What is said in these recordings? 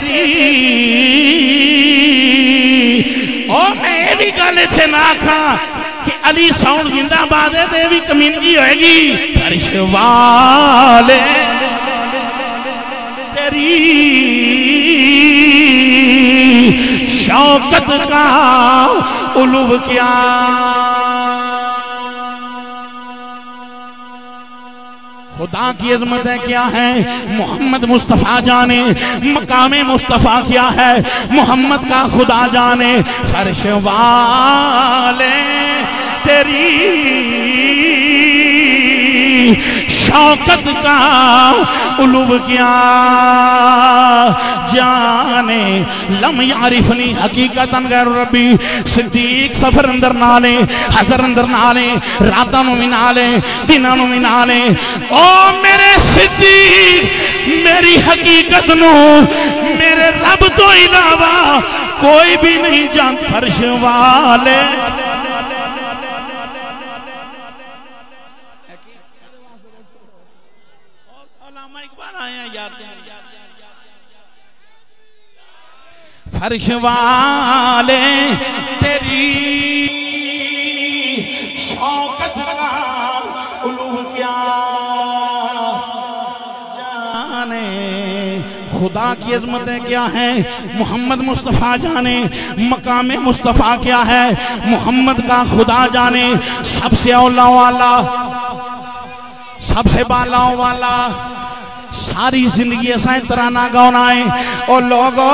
तेरी। ओ, मैं भी गल इतने ना आखा कि अली साउंड जिंदाबाद है तो भी कमीनगी होएगी। फर्श वाले तेरी शौकत का उलूब क्या? खुदा की अजमत है क्या है? मोहम्मद मुस्तफ़ा जाने, मकाम मुस्तफ़ा क्या है? मोहम्मद का खुदा जाने, फर्श वाले तेरी शौकत का उलूब क्या। जाने लम यारिफनी हकीकत गैर रबी। सिद्दीक सफ़र अंदर ना ले हजर अंदर ना ले रातों भी ना ले दिनों भी ना ले ओ मेरे सिद्दीक, मेरी हकीकत नु मेरे रब तो इलावा कोई भी नहीं जान फर्श वाले। फर्श वाले तेरी शौकत क्या? जाने खुदा की अजमतें क्या हैं? मोहम्मद मुस्तफ़ा जाने, मकाम मुस्तफ़ा क्या है? मोहम्मद का खुदा जाने, सबसे औला वाला सबसे बालाओं वाला सारी ज़िंदगी असा तराना गाना है। और लोगो,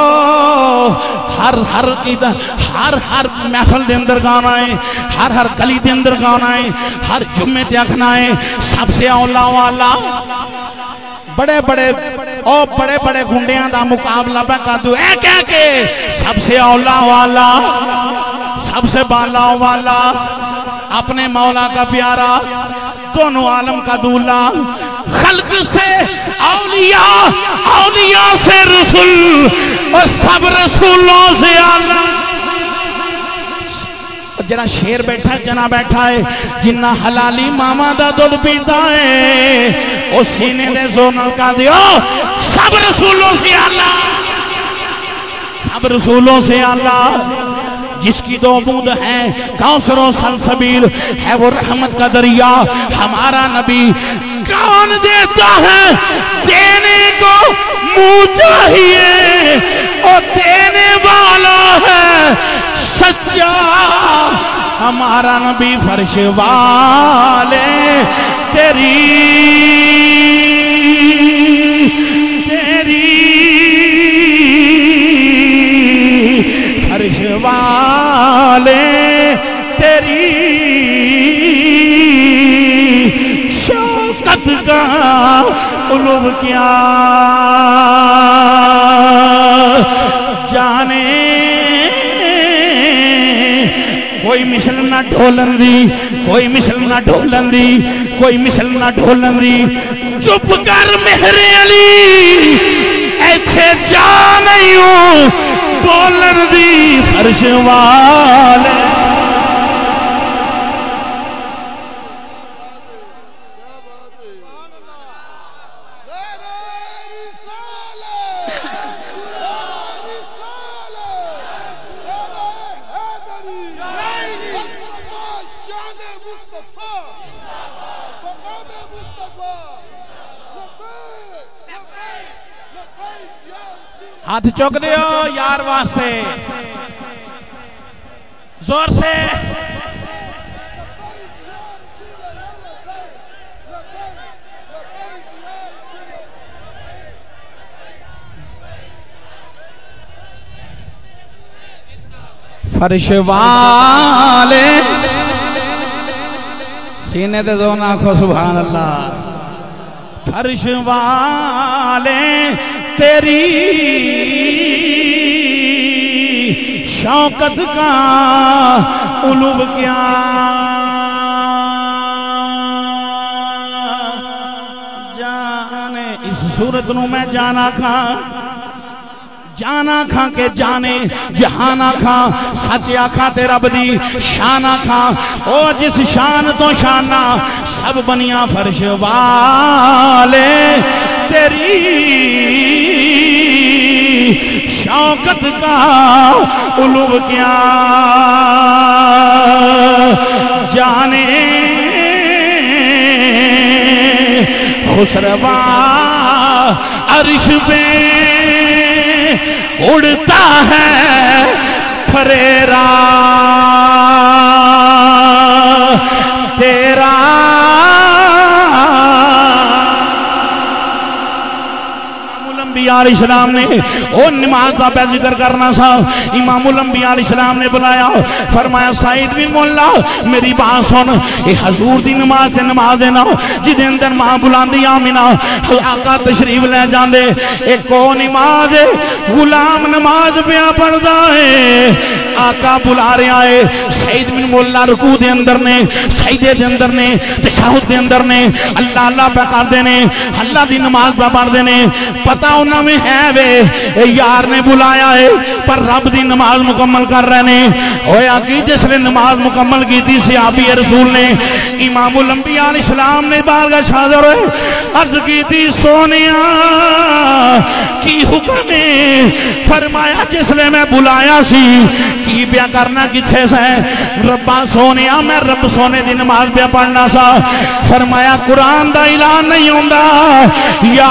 हर हर इधर, हर हर महफल के अंदर गाना है। हर हर गली के अंदर गाना है। हर जुम्मे ते आखना है, सबसे औला वाला। बड़े बड़े, ओ बड़े बड़े गुंडिया का मुकाबला मैं कर दू। कह के सबसे औला वाला, सबसे बाला वाला। अपने मौला का प्यारा, दोनों आलम का दूल्हा। खल्क से औलिया औलिया से रसूल, और सब रसूलों से आला। जरा शेर बैठा, जना बैठा है, जिन्ना हलाली मामा दा दुध पीता है, ओ सीने दे जोनल का दियो, सब रसूलों से आला। सब रसूलों से आला। जिसकी दो बूंद है, कौसरों सलसबील है वो रहमत का दरिया। हमारा नबी कौन देता है, देने को मुँह चाहिए, और देने वाला है सच्चा। हमारा नबी फर्श वाले तेरी तेरी। वाले तेरी शौकत का उलूब क्या? जाने कोई मिसल ना ढोलन दी कोई मिसल ना ढोलन दी कोई मिसल ना ढोलन दी चुप कर मेहरे अली ऐथे जा नहीं हूँ। बोलन दी। फर्श वाले यार वास्ते। ज़ोर से। फर्श वाले सीने दे दो नाखो सुभान अल्लाह फर्श वाले तेरी शौकत का उलूब क्या? जाने, इस सूरत नु मैं जाना खा। जाना खा के जाने, जहाना खा। सच आखा ते रब दी शाना ओ, जिस शान तो शाना, सब बनिया फर्श वाले तेरी। शौकत का उलूब क्या। जाने खुसरवा अरिश पे उड़ता है फरेरा। इस्लाम ने, ओ नमाज़ का पै ज़िक्र करना सा। इमामुल अंबिया इस्लाम ने बुलाया, फरमाया, साइद भी मोला मेरी बात सुन। ये हजूर दी नमाज़ ते नमाज़ देना जिदे अंदर माँ बुलांदी आमिना आका तशरीफ़ ले जांदे। एक नमाज़ गुलाम नमाज़ पिया पढ़दा है। आका बुला रहा है। सईद बिन मोला रुकू दे अंदर ने सईदे दे अंदर ने, तशाहुद दे अंदर ने, अल्लाह अल्लाह पे करते ने, अल्लाह की नमाज़ पे पढ़ते ने। पता उन्होंने में है वे। यार ने बुलाया है, पर रब दी नमाज़ मुकम्मल कर रहे ने। होया कि जिसने नमाज़ मुकम्मल की सियाबी रसूल ने। इमामुल अंबिया इस्लाम ने बारगाह शाजर अर्ज़ की सोनिया, की हुक्म फरमाया जिसले मैं बुलाया सी, की पिया करना किथे से रब्बा सोने मैं रब सोने की नमाज़ प्या पढ़ना सा। फरमाया, कुरान का ऐलान नहीं होता या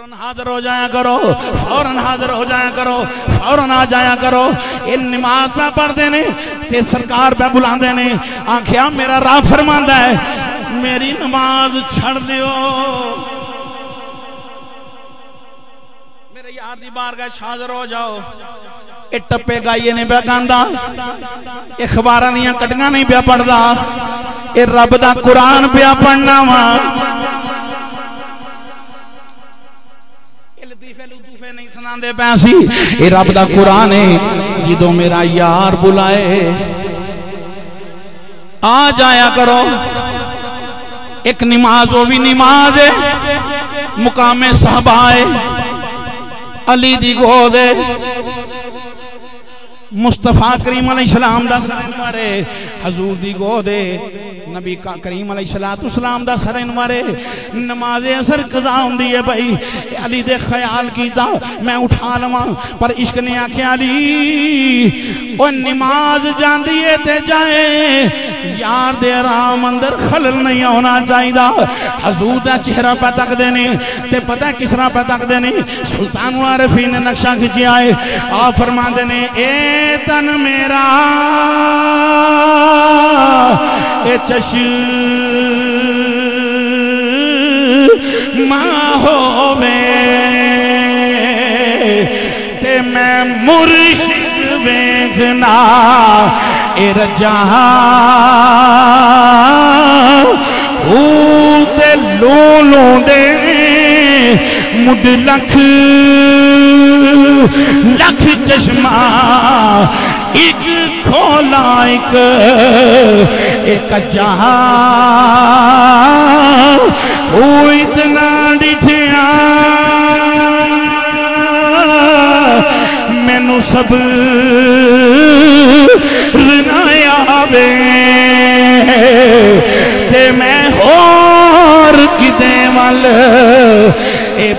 फ़ौरन हाजिर हो जाया करो, फ़ौरन हाजिर हो जाया करो, फ़ौरन आ जाया करो। ये नमाज़ पे पढ़ते ने, ते सरकार पे बुलाते ने, आख्या मेरा राह फरमांदा है, मेरी नमाज़ छड़ दियो। मेरे यार दी बारगाह हाजिर हो जाओ। ये टप्पे गाइए नहीं पिया गांदा। ये अखबार दियाँ कटियाँ नहीं पिया पढ़दा। ये रब दा कुरान पिया पढ़ना वा। सुनाते पैसी ये रब का कुरान है जो मेरा यार बुलाए। आ जाया करो। एक नमाज़, वो भी नमाज़ है। मुकामे सहबाए अली दी गोद मुस्तफ़ा करीम अलैहिस्सलाम दा मारे। हजूर दी गोद नबी का करीम सलाम का सर मारे नमाजे असर कजा होंगी है भाई। अली दे ख्याल किया मैं उठा लवा, पर इश्क ने आख्या अली, ओ नमाज़ जाती है ते जाए। यार दे आराम अंदर खलल नहीं आना चाहिए हजूर का चेहरा पे तकते ने, ते पता किस तरह पे तकते ने? सुल्तान आरफी ने नक्शा खिंचिया है आ फरमाते ने, ए तन मेरा। ए चश माहो में ते मैं मुर्शिद वेखना ए रजा ते लो दे मुड लख लख चश्मा खोला एक जहा इतना डिठिया। मैनू सब रनाया वे ते मैं होर किते वाल, ए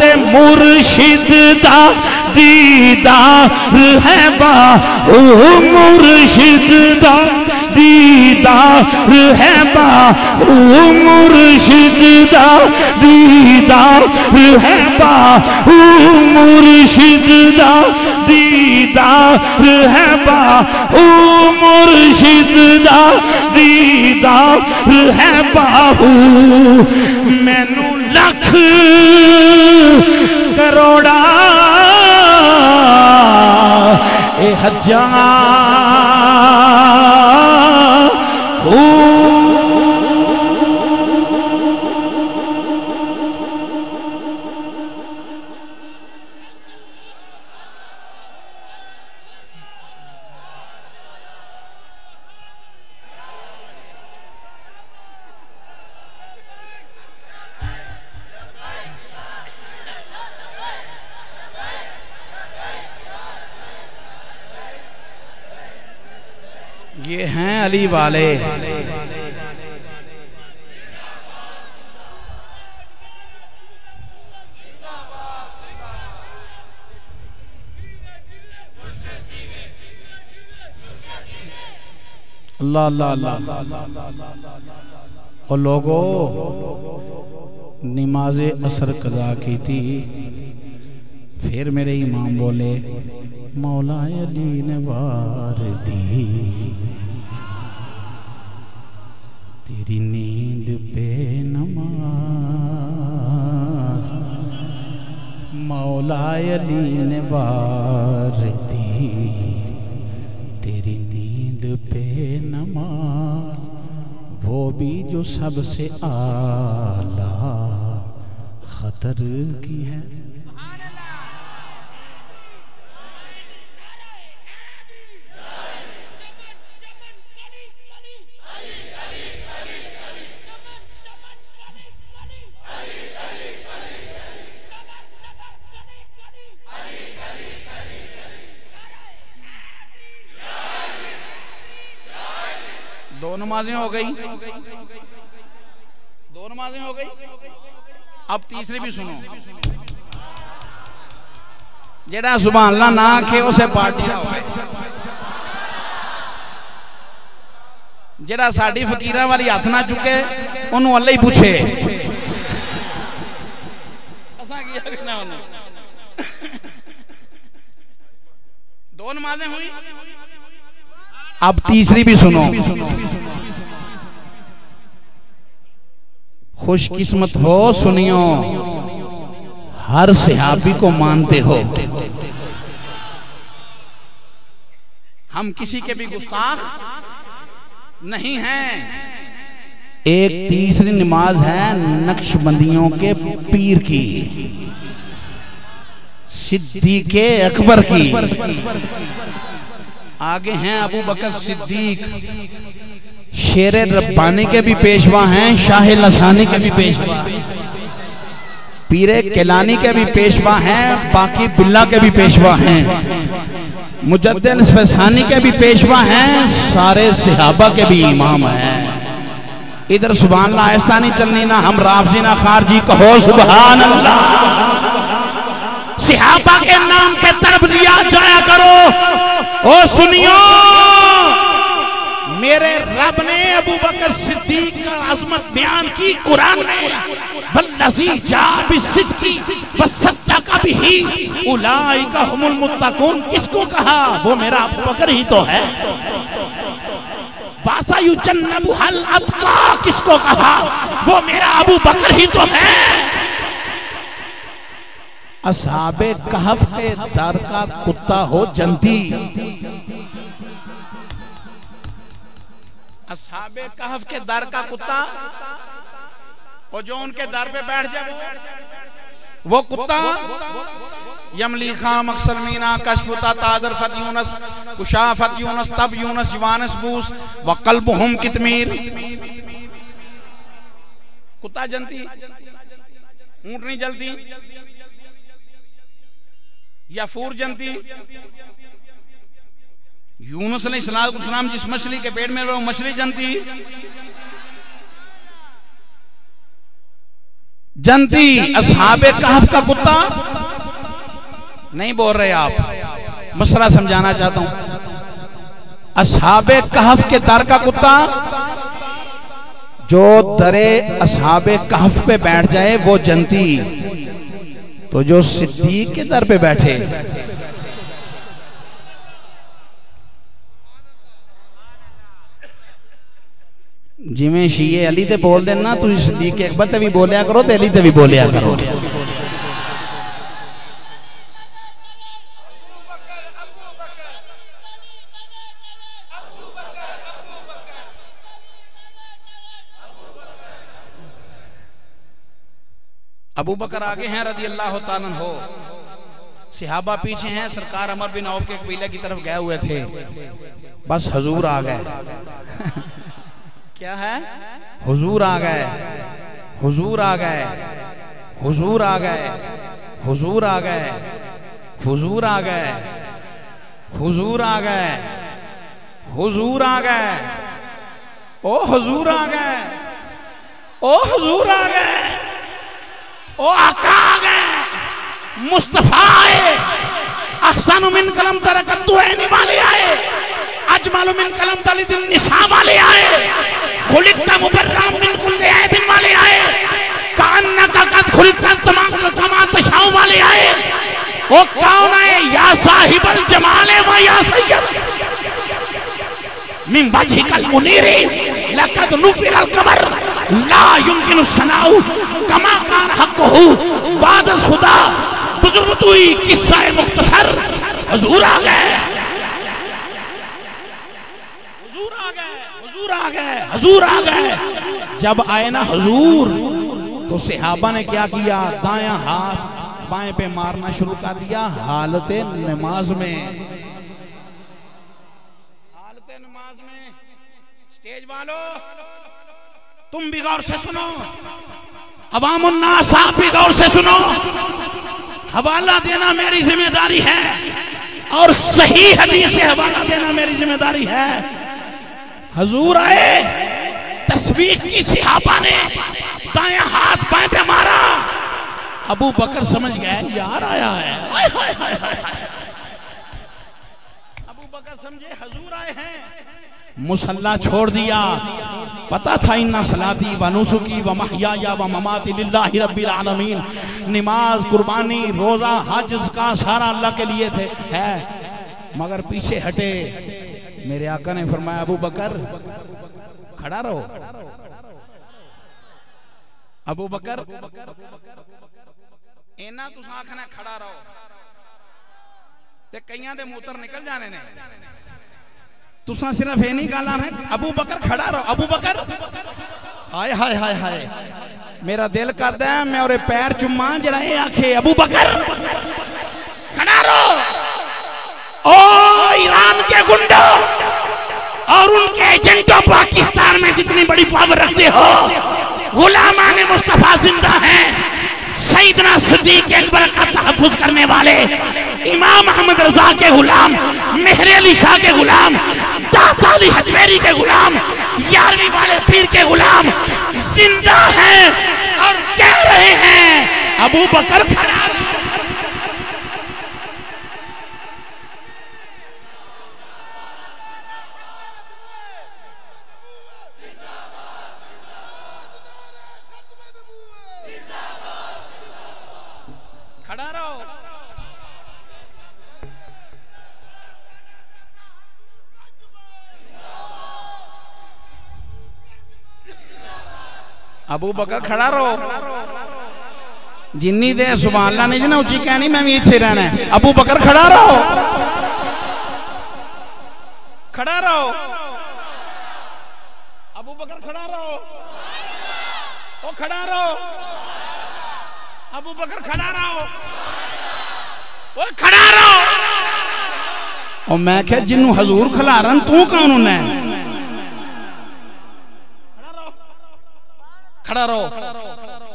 ते मुर्शिद दा दीदार है बा मुर्शिद दा दीदार है बा मुर्शिद दा दीदार है बा मुर्शिद दा दीदार है बा मुर्शिद दा दीदार है बाहू। मैनू लख करोड़ा ए हज़ार ये हैं अली वाले अल्लाह लोगों नमाज़ असर कज़ा की थी फिर मेरे इमाम बोले मौला अली ने वार दी तेरी नींद पे नमाज़। मौला अली ने वार दी, तेरी नींद पे नमाज़। वो भी जो सबसे आला खतर की है दो नमाजें हो गई। दो नमाजें हो गई। अब तीसरी भी सुनो। जेड़ा सुबह ना आखे, उसे पार्टी जेड़ा साडी फकीरां वाली हथ ना चुके ओनू अल्लाह ही पूछे। दो नमाजें हुई। अब तीसरी भी सुनो। खुशकिस्मत हो सुनियो। हर सिहाबी को मानते हो। हम किसी के भी गुस्ताख नहीं हैं। एक तीसरी नमाज़ है नक्शबंदियों के पीर की, सिद्दीक अकबर की। आगे हैं अबू बकर सिद्दीक। शेर रब्बानी के भी पेशवा हैं, शाह लसानी के भी पेशवा पीरे केलानी के भी पेशवा हैं, बाकी बिल्ला के भी पेशवा हैं। मुजद्दिन के भी पेशवा हैं, सारे सिहाबा के भी इमाम हैं। इधर सुबहान आहिस्ता नहीं चलनी ना हम राफजी ना खारजी कहो अल्लाह सिहाबा के नाम पे तरफ़ दिया जाया करो। ओ सुनियो। मेरे रब ने अबू बकर सिद्दीक का अजमत बयान की कुरान में, वल्लजी जा बिसिद्दी वसद्दका बिही उलाइका हुमुल मुत्तकून। किसको कहा? वो मेरा अबू बकर ही तो है। वासा युजन्नबु हल अतका। किसको कहा? वो मेरा अबू बकर ही तो है। असाबे कहफ के दर का कुत्ता हो जनती असाबे कहफ के दर का कुत्ता और जो उनके दर पे बैठ जाए वो कुत्ता यमली खां मकसलमीना कशफुता तादर, फत यूनस, कुशा, फत यूनस, तब यूनस, जवानस, बूस, व कल्ब हम कितमीर। कुत्ता जनती ऊँट नहीं जलती, या फूर जनती यूनुस सलाम जिस मछली के पेट में रहो मछली जनती। जनती, असहाबे कहफ का कुत्ता। नहीं बोल रहे आप। मसला समझाना चाहता हूँ। असहाबे कहफ के दर का कुत्ता। जो दरे असहाबे कहफ पे बैठ जाए, वो जनती। तो जो सिद्दीक के दर पे बैठे। जिमें शीए अली ते बोल देना अकबर ते भी बोलिया करो ते अली ते भी बोलिया करो। अबू बकर आगे हैं रदी अल्लाह हो सिहाबा पीछे हैं सरकार अमर बिन औफ के कबीले की तरफ़ गए हुए थे। बस हजूर आ गए। क्या है हुजूर आ गए हुजूर आ गए हुजूर आ गए हुजूर आ गए हुजूर आ गए हुजूर आ गए हुजूर आ गए ओ हुजूर आ गए ओ हुजूर आ गए ओ आका आ गए मुस्तफ़ा आए अहसन मिन कलम तरकत आए अजमल मिन कलम तली दिल निशा वाले आए। खुलिकता मुबर्राम मिन कुल ऐबिन वाले आए। कान्ना का कद खुलिकता तमाम का कमा तशाओ वाले आए। वो कौन है या साहिबल जमाले व या सैयद। मिन वजहिकल मुनीरी, लकद नुफिरल कमर ला युमकिनु सनाउ, कमा कान हक़्क़ुहु। बाद खुदा, बुज़ुर्ग तुई किस्सा मुख्तसर। हुजूर आ गए हुजूर आ गए हुजूर आ गए, हुजूर आ गए। जब आए ना हजूर तो सिहाबा ने क्या किया? दाया हाथ बाएँ पे मारना शुरू कर दिया, हालत नमाज़ में। हालत नमाज़ में। स्टेज वालों, तुम भी गौर से सुनो। अवामुन्नास, आप भी गौर से सुनो। हवाला देना मेरी ज़िम्मेदारी है, और सही हदीस से हवाला देना मेरी ज़िम्मेदारी है। हजूर आए, तस्वीर की सिहाबा ने दाया हाथ बाएँ पे मारा। अबू बकर समझ गए यार आया है। अबू बकर समझे, हजूर आए हैं। मुसल्ला छोड़ दिया। पता था इन्ना सलाती व नुसुकी व महया व ममाती लिल्लाहि रब्बिल आलमीन। नमाज़, कुर्बानी, रोजा, हज का सारा अल्लाह के लिए थे, है। मगर पीछे हटे। मेरे आका ने फरमाया, अबू बकर, खड़ा रहो। अबू बकर इना तुस आखना खड़ा रहो। दे मूत्र निकल जाने ने। तुसा सिर्फ़ नहीं गाला अबू बकर, खड़ा रहो। अबू बकर, हाय हाय हाय हाय। मेरा दिल करदा है, मैं और पैर चुम्मा जरा आखे, अबू बकर, खड़ा रहो। ओ ईरान के गुंडो और उनके एजेंटों पाकिस्तान में जितनी बड़ी पावर रखते हो, गुलामान मुस्तफ़ा ज़िंदा हैं। सईदना सिद्दीक अकबर का तहफुज करने वाले इमाम अहमद रजा के गुलाम, मेहर अली शाह के गुलाम, दाता अली हजमेरी के गुलाम, यारवी वाले पीर के गुलाम ज़िंदा हैं और कह रहे हैं, अबू बकर खड़ा अबू बकर खड़ा रहो। जिन्नी दे सुबह नहीं ना उची कहनी, मैं भी इथे रहना है। अबू बकर खड़ा रहो। खड़ा रहो। अबू बकर खड़ा रहो। ओ, खड़ा रहो। अबू बकर खड़ा रहो। ओ, खड़ा रहो। और मैं क्या जिन्नू हजूर खिलारन तू कौन है?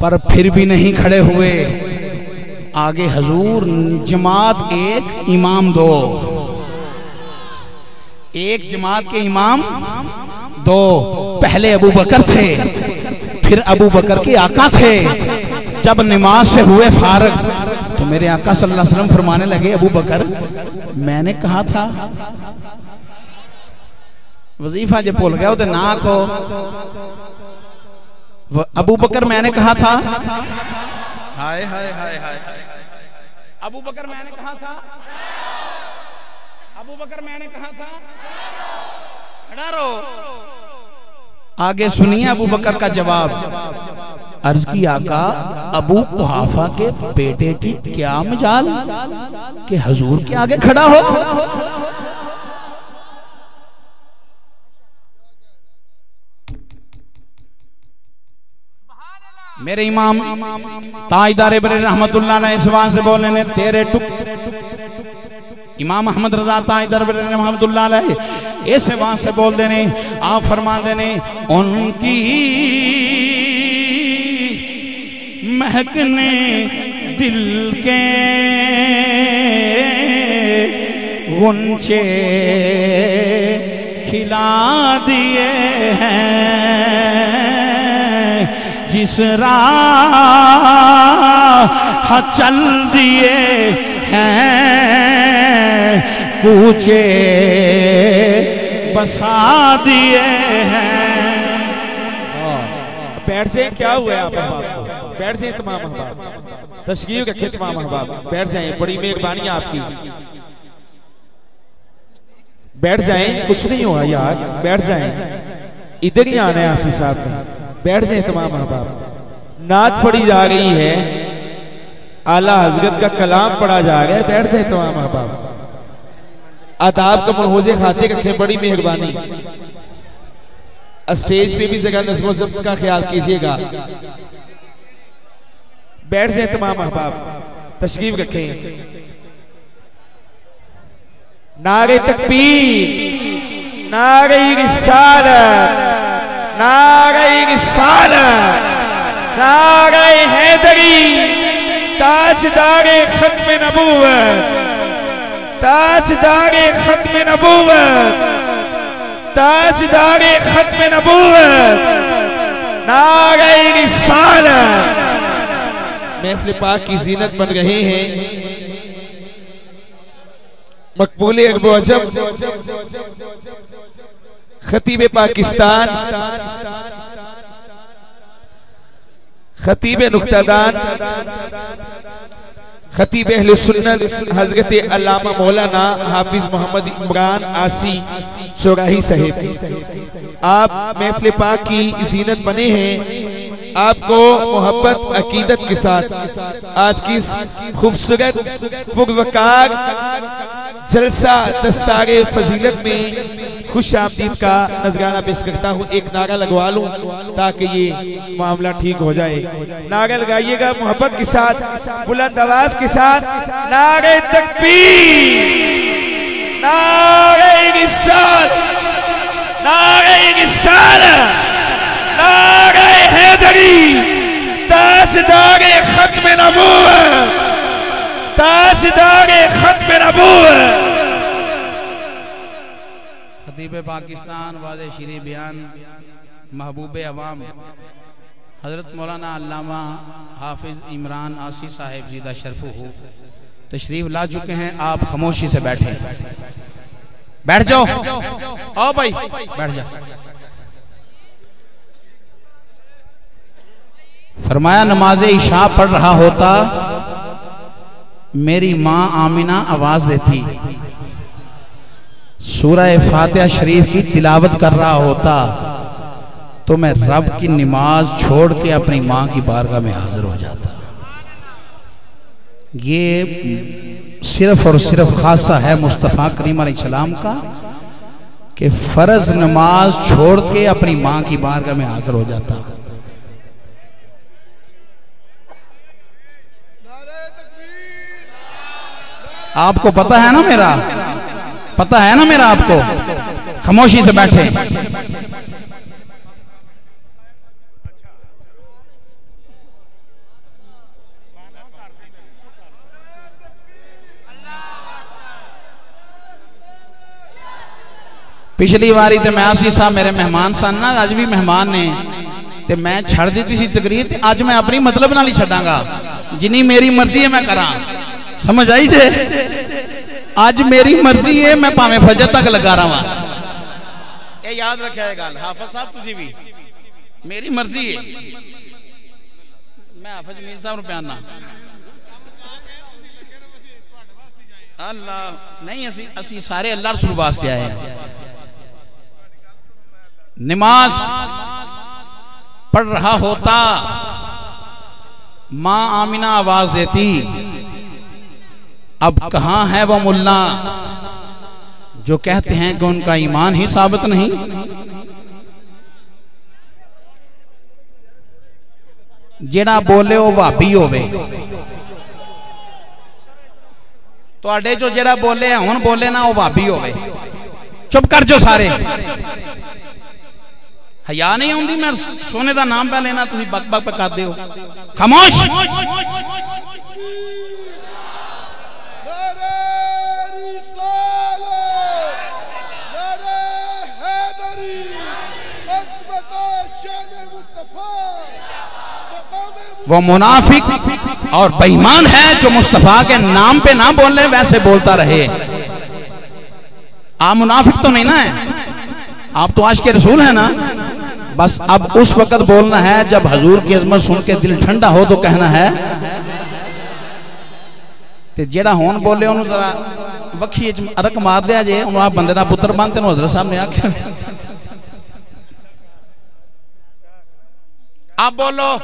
पर फिर भी नहीं खड़े हुए। आगे हजूर, जमात एक इमाम दो। एक जमात के इमाम दो। पहले अबू बकर थे, फिर अबू बकर के आका थे। जब नमाज़ से हुए फारग तो मेरे आका सल्लल्लाहु अलैहि वसल्लम फरमाने लगे, अबू बकर, मैंने कहा था, वजीफा जो भूल गया ना को अबू बकर मैंने कहा था। हाय हाय हाय हाय अबू बकर मैंने कहा था। अबू बकर मैंने कहा था। खड़ा रहो। आगे सुनिए अबू बकर का जवाब। अर्ज़ की आका अबू कुहाफा के बेटे की क्या मजाल? के हजूर के आगे खड़ा हो। मेरे इमाम ताजदार ने इस से बोले ने, तेरे टुक, इमाम अहमद रजा ताजदार ने इस से बोल देने आप फरमा देने उनकी महकने दिल के गुंचे खिला दिए हैं। जिस राह चल दिए हैं कूचे बसा दिए हैं। बैठ से क्या हुआ आप? बैठ से तमाम अहबाब। तशकीर रखे तमाम अहबाब। बैठ जाएँ बड़ी मेहरबानी आपकी। बैठ जाएँ कुछ नहीं हुआ यार। बैठ जाएँ इधर ही आना है आसी साहब। बैठ जाएँ तमाम अहबाब। नात पढ़ी जा रही है। आला हज़रत का कलाम पढ़ा जा रहा है। बैठ जाएँ तमाम अहबाब। आदाब का मनहोजे खाते रखें, बड़ी मेहरबानी। स्टेज पे भी जगह नज्म जब्त का ख्याल कीजिएगा। बैठ जाए तमाम अहबाब। तशरीफ़ रखें। नारे तकबीर, नारे रिसालत। नारे रिसालत नारे हैदरी ताजदारे खत्म नबूवत ताजदारे खत्म नबूवत ताजदारे खत्म नबूवत नारे रिसालत महफिल पाक की जीनत बन रहे हैं। मकबूल अकबो अजम। खतीब पाकिस्तान, खतीब नुक्तादान, खतीब अहल सुन्नत, हज़रत अल्लामा मौलाना हाफिज मोहम्मद इमरान आसी चौराही साहेब। आप महफिल पाक की जीनत बने हैं। आपको मोहब्बत, अकीदत के साथ आज की खूबसूरत, पुरवकार जलसा दस्तारे फजीलत में खुश आमदीद का नजराना पेश करता हूँ। एक नारा लगवा लूँ ताकि ये मामला ठीक हो जाए। नारा लगाइएगा मोहब्बत के साथ, बुलंद आवाज़ के साथ। नारे तकबीर। नारे नारे नारे हैदरी। ताजदारे खत्म नबूवत। ताजदारे खत्म खतीब पाकिस्तान वाज शरी बयान, महबूब अवाम, हज़रत मौलाना अल्लामा हाफिज़ इमरान आसी साहेब जीदा शरफू हो। तशरीफ़ ला चुके हैं, आप खामोशी से बैठे। बैठ जाओ। आओ भाई, बैठ जाओ फरमाया, नमाज़ इशा पढ़ रहा होता, मेरी माँ आमिना आवाज़ देती। सूरह फातिहा शरीफ की तिलावत कर रहा होता तो मैं रब की नमाज़ छोड़ के अपनी माँ की बारगाह में हाजिर हो जाता। ये सिर्फ़ और सिर्फ़ खासा है मुस्तफ़ा करीम सलाम का, कि फ़र्ज़ नमाज़ छोड़ के अपनी माँ की बारगाह में हाजिर हो जाता। आपको पता है ना मेरा? पता है ना मेरा आपको? खामोशी से बैठे। पिछली बारी तो मैं आसी साहब मेरे मेहमान सन ना अज भी मेहमान ने। ते मैं छड़ दी सी तकरीर अज मैं अपनी मतलब नाल ही छड़ांगा जिनी मेरी मर्ज़ी है मैं करा। समझ आई जे? आज मेरी मर्ज़ी है मैं भावे फजर तक लगा रहा ये याद रखा है गल हाफज साहब तुझे भी। मेरी मर्ज़ी है। मैं हाफज मीन साहब बयाना अल्लाह नहीं असी असी सारे अल्लाह रसूल वास्ते आए हैं। नमाज़ पढ़ रहा होता माँ आमिना आवाज़ देती। अब कहा है वो मुल्ला? जो कहते हैं कि उनका ईमान ही साबित नहीं। जेड़ा बोले वो भाभी होवे। तो जो जेड़ा बोले हूँ बोले ना वो भाभी होवे। चुप कर जो सारे। हया नहीं आती मैं सोने का नाम पा लेना बक बक पका दे वो मुनाफिक और बेईमान है जो मुस्तफ़ा के नाम पे ना बोलने वैसे बोलता रहे आप मुनाफिक तो नहीं ना है आप तो आज के रसूल है ना बस अब उस वक्त बोलना है जब हजूर की अजमत सुन के दिल ठंडा हो तो कहना है ਤੇ ਜਿਹੜਾ ਹੁਣ ਬੋਲੇ ਉਹਨੂੰ ਜ਼ਰਾ ਵੱਖੀ ਚ ਅਰਕ ਮਾਰ ਦਿਆ ਜੇ ਉਹਨੂੰ ਆ ਬੰਦੇ ਦਾ ਪੁੱਤਰ ਬਣ ਤੈਨੂੰ ਹਜ਼ਰਤ ਸਾਹਿਬ ਨੇ ਆਖਿਆ आप बोलो।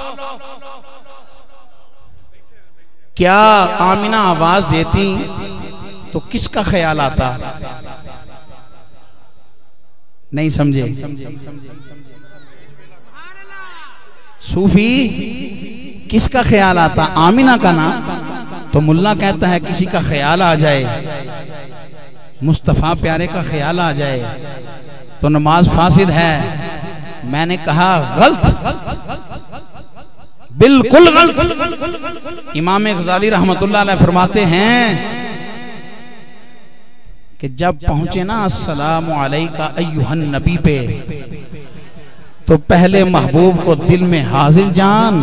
क्या आमिना आवाज़ देती? तो किसका ख्याल आता? नहीं समझे। सूफी, किसका ख्याल आता? आमिना का ना? तो मुल्ला कहता है, किसी का ख्याल आ जाए। मुस्तफ़ा प्यारे का ख्याल आ जाए। तो नमाज़ फासिद है। मैंने कहा, गलत। बिल्कुल गलत। इमाम गजाली रहमत फरमाते हैं कि जब पहुँचे ना असलाम का अयुहन नबी पे तो पहले महबूब को दिल में हाजिर जान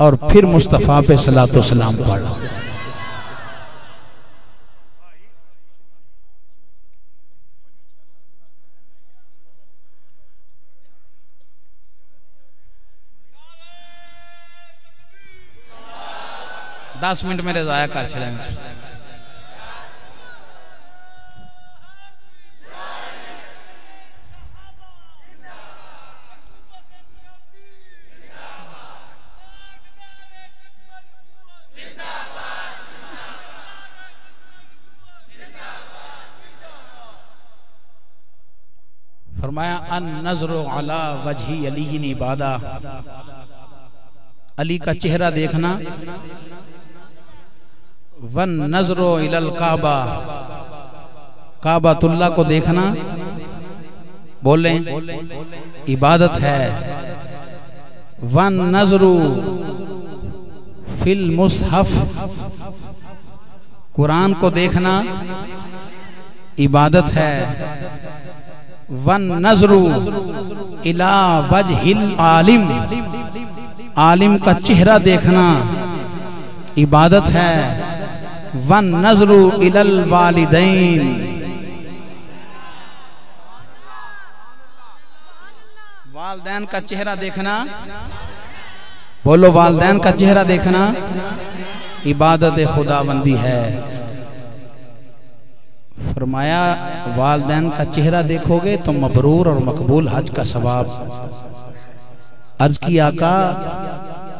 और फिर मुस्तफ़ा पे सलाम पढ़ा। दस मिनट मेरे जाया कर छड़े फरमाया अन नज़र अला वजही अली इबादा। अली का चेहरा देखना वन नजरो इलल काबा। काबातुल्ला को देखना। बोले, इबादत है। वन नजरू फिल मुसहफ। कुरान को देखना। इबादत है। वन नजरू इला वजहिल आलिम। आलिम का चेहरा देखना। इबादत है। वन नजरू इलल वालिदैन। वालदैन का चेहरा देखना। बोलो, वालदैन का चेहरा देखना। इबादत खुदाबंदी है। फरमाया, वालदैन का चेहरा देखोगे तो मबरूर और मकबूल हज का सवाब। अर्ज़ की आका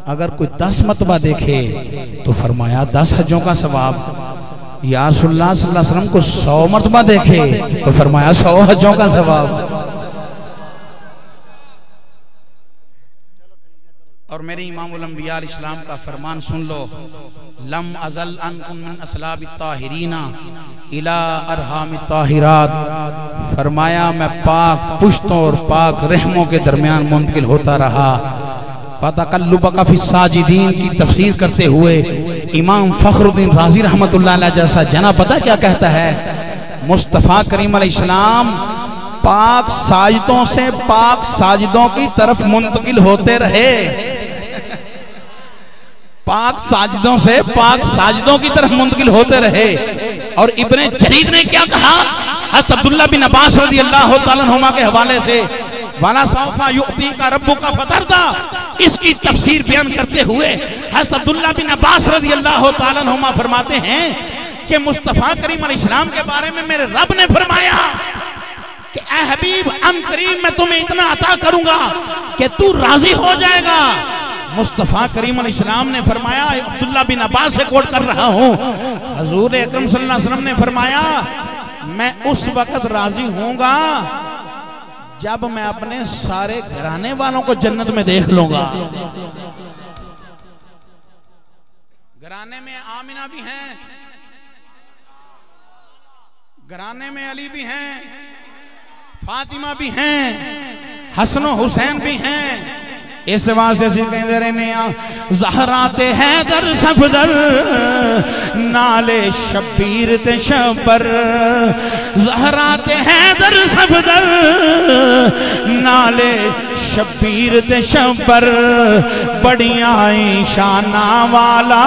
अगर कोई दस मतबा देखे तो फरमाया, दस हजों का सवाब। यारसोल्लाम को सौ मरतबा देखे तो फरमाया, सौ हजों का सवाब। और मेरे इमाम इस्लाम का फरमान सुन लो। लम अजल इला ताहिरात। फरमाया, मैं पाक पुश्तों और पाक रहमों के दरमियान मुंतकिल होता रहा। साजिदीन की तफसीर करते हुए इमाम फखरुद्दीन राज़ी रहमत जैसा जना पता क्या कहता है मुस्तफ़ा करीम इस्लाम पाक साजिदों से पाक साजिदों की तरफ़ मुंतकिल होते रहे पाक साजिदों से पाक साजिदों की तरफ़ मुंतकिल होते रहे और इब्ने जरीद ने क्या कहा हस्त अब्दुल्ला बिन अब्बास रज़ी अल्लाह के हवाले से वाला सौफा युक्ति का रब्बू का फतर था इसकी तफसीर बयान करते हुए हस्त अब्दुल्ला बिन अब्बास रज़ी अल्लाह तआला फरमाते हैं कि मुस्तफ़ा करीम इस्लाम के बारे में मेरे रब ने फरमाया कि, ए हबीब, अन करीम, मैं तुम्हें इतना अता करूँगा कि तू राज़ी हो जाएगा। मुस्तफ़ा करीम इस्लाम ने फरमाया अब्दुल्ला बिन अब्बास से कोट कर रहा हूँ। हजूर अकरम ने फरमाया, मैं उस वक्त राज़ी हूँगा जब मैं अपने सारे घराने वालों को जन्नत में देख लूँगा। घराने में आमिना भी हैं। घराने में अली भी हैं। फातिमा भी हैं। हसन हुसैन भी हैं। इस वास्ते कहते रहने जहराते हैदर सफदर, नाले शबीर ते शबर जहराते हैदर सफदर, नाले शबीर ते शबर बड़िया शाना वाला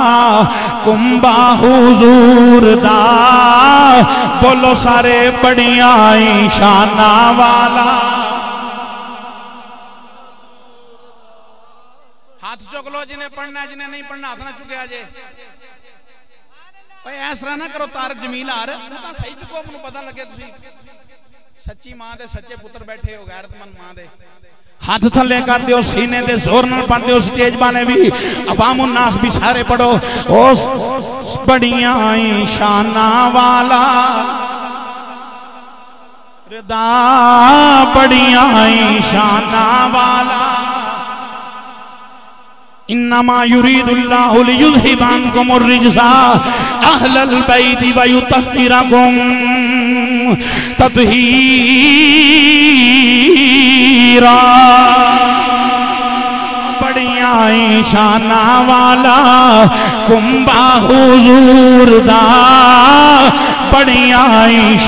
कुंबा हुजूर दा, बोलो सारे बड़िया शाना वाला। जिन्हें पढ़ना जिन्हें नहीं पढ़ना, हाथ ना चुके जे भाई ना करो, तारक जमील आ रहा सही चुको मैं पता लगे तुम सच्ची माँ दे, सच्चे पुत्र बैठे हो, गैरतमंद माँ दे। हाथ थले कर दियो, सीने दे ज़ोर न पढ़ दियो, स्टेज बाने भी अवाम नास भी सारे पढ़ो। उस बड़िया शाना वाला। रदा बड़िया शाना वाला। बड़िया शाना वाला कुंबा हुजूर दा बड़िया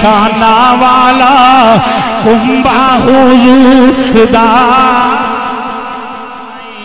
शाना वाला कुंबा हुजूर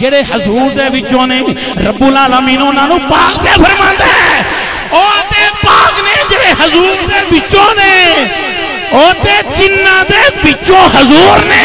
ਜਿਹੜੇ ਹਜ਼ੂਰ ਦੇ ਵਿੱਚੋਂ ਨੇ ਰੱਬੁਲ ਆਲਮੀਨ ਉਹਨਾਂ ਨੂੰ ਪਾਕ ਤੇ ਫਰਮਾਉਂਦਾ ਹੈ ਉਹ ਤੇ ਪਾਕ ਨੇ ਜਿਹੜੇ ਹਜ਼ੂਰ ਦੇ ਵਿੱਚੋਂ ਨੇ ਉਹ ਤੇ ਜਿੰਨਾਂ ਦੇ ਵਿੱਚੋਂ ਹਜ਼ੂਰ ਨੇ